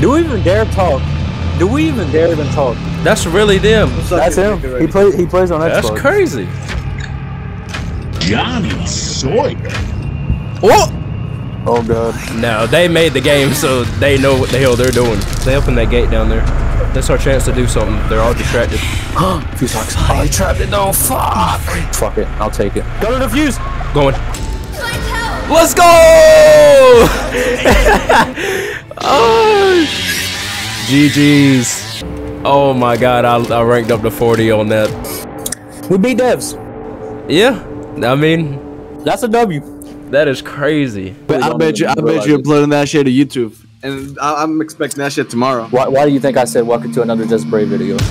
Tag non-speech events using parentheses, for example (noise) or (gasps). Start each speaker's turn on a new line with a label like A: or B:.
A: Do we even dare talk? Do we even dare even talk?
B: That's really them.
A: That's him. He plays. He plays on Xbox.
B: That's crazy.
C: Johnny Sawyer.
B: What?
A: Oh god.
B: No, they made the game, so they know what the hell they're doing. They open that gate down there. That's our chance to do something. They're all distracted. (gasps)
A: Fuse box.
B: Oh, he trapped it though. Fuck.
A: Fuck it. I'll take it. Go to the fuse.
B: Going. Let's go! (laughs) oh, GG's. Oh my god, I, I ranked up to 40 on that.
A: We beat devs.
B: Yeah, I mean,
A: That's a W.
B: that is crazy.
D: But I bet you, I bet you
A: it.
D: uploading that shit to YouTube, and I, I'm expecting that shit tomorrow.
A: Why, why do you think I said welcome to another JustBrayy video?